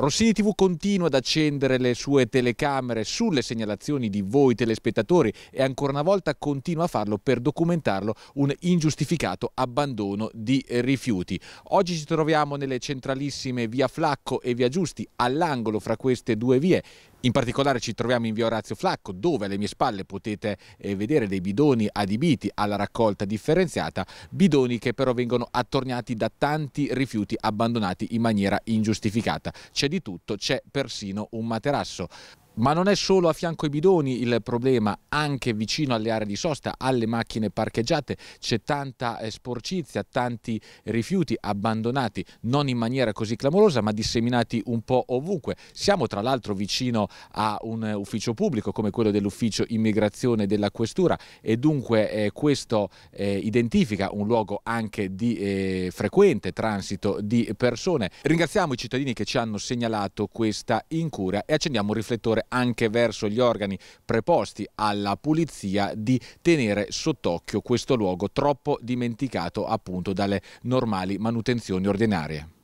Rossini TV continua ad accendere le sue telecamere sulle segnalazioni di voi telespettatori e ancora una volta continua a farlo per documentarlo un ingiustificato abbandono di rifiuti. Oggi ci troviamo nelle centralissime via Flacco e via Giusti, all'angolo fra queste due vie in particolare ci troviamo in via Orazio Flacco dove alle mie spalle potete eh, vedere dei bidoni adibiti alla raccolta differenziata, bidoni che però vengono attorniati da tanti rifiuti abbandonati in maniera ingiustificata. C'è di tutto, c'è persino un materasso. Ma non è solo a fianco ai bidoni il problema, anche vicino alle aree di sosta, alle macchine parcheggiate, c'è tanta eh, sporcizia, tanti rifiuti abbandonati, non in maniera così clamorosa, ma disseminati un po' ovunque. Siamo tra l'altro vicino a un ufficio pubblico come quello dell'ufficio immigrazione della questura e dunque eh, questo eh, identifica un luogo anche di eh, frequente transito di persone. Ringraziamo i cittadini che ci hanno segnalato questa incuria e accendiamo un riflettore anche verso gli organi preposti alla pulizia di tenere sott'occhio questo luogo troppo dimenticato appunto dalle normali manutenzioni ordinarie.